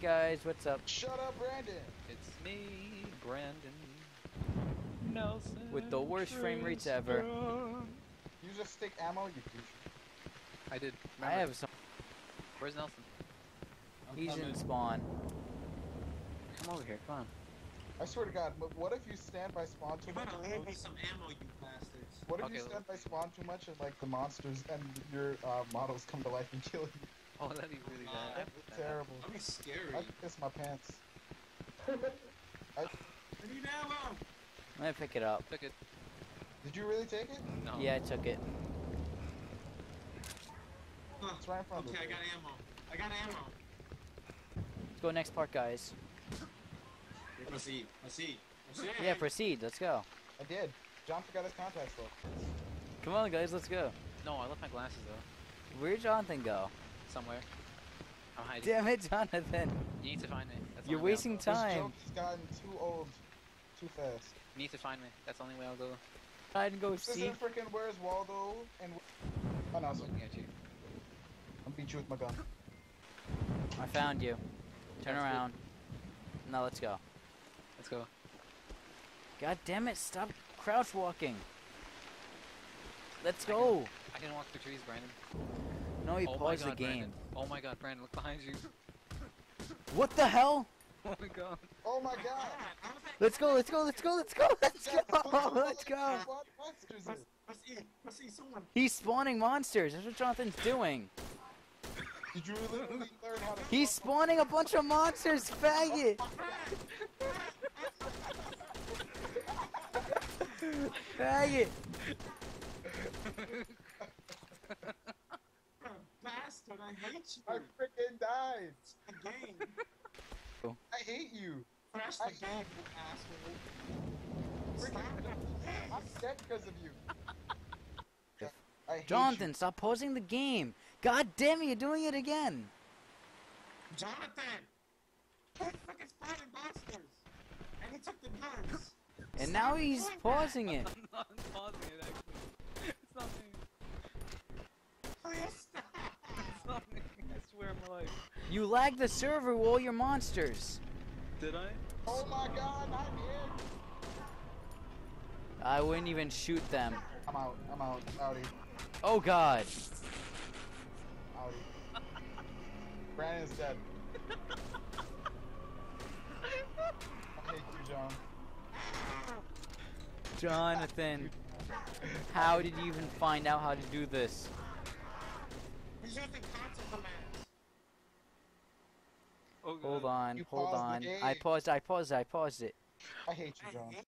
guys, what's up? Shut up, Brandon. It's me, Brandon Nelson. With the worst frame rates ever. You just stick ammo, you douche. I did. I have some. Where's Nelson? He's in spawn. Come over here, come on. I swear to God, what if you stand by spawn too You much? better hand me some ammo, you bastards. What if Okay, you look. stand by spawn too much and like the monsters and your uh, models come to life and kill you? Oh, that'd be really Uh, bad. That'd be terrible. That'd be scary. I'd piss my pants. I need ammo! I'm gonna pick it up. Took it. Did you really take it? No. Yeah, I took it. Huh. It's right in front of Okay, I you. got ammo. I got ammo. Let's go next part, guys. Proceed. Proceed. Proceed. Yeah, proceed. Let's go. I did. John forgot his contacts though. Come on, guys, let's go. No, I left my glasses though. Where'd Jonathan go? Somewhere. I'm hiding. Damn it, Jonathan. You need to find me. That's You're only way I'll wasting go. time. This joke has gotten too old, too fast. You need to find me. That's the only way I'll go. Hide and go This seek. isn't freaking Where's Waldo and. Oh no, I'm so looking at you. I'm beat you with my gun. I found you. Turn That's around. Now let's go. Let's go. God damn it, stop crouch walking. Let's go. I can walk through trees, Brandon. No, you oh paused god, the game. Brandon. Oh my god, Brandon, look behind you. What the hell? Oh my god. Oh my god! Let's go, let's go, let's go, let's go, let's go, let's go. What monsters is? Proceed. Proceed. Someone. He's spawning monsters. That's what Jonathan's doing. Did you literally learn how to? He's spawning a bunch of monsters, faggot. faggot. I hate you. I freaking died. The game. I hate you. Crash the game, you asshole. Stop. I'm dead because of you. I hate Jonathan, stop pausing the game. God damn it, you're doing it again. Jonathan! Who fucking spotted monsters? And he took the guns. And now he's doing pausing it. I'm not pausing it actually. It's not me. that. Please stop. It's not me. I swear on my life. You lagged the server with all your monsters. Did I? Oh my god, I'm here. I wouldn't even shoot them. I'm out. I'm out. Outie. Oh god. Outie. Brandon's dead. I hate you, John. Jonathan, how did you even find out how to do this? He's using console commands. Oh. Hold on, You hold on. I game. paused, I paused, I paused it. I hate you, John. hate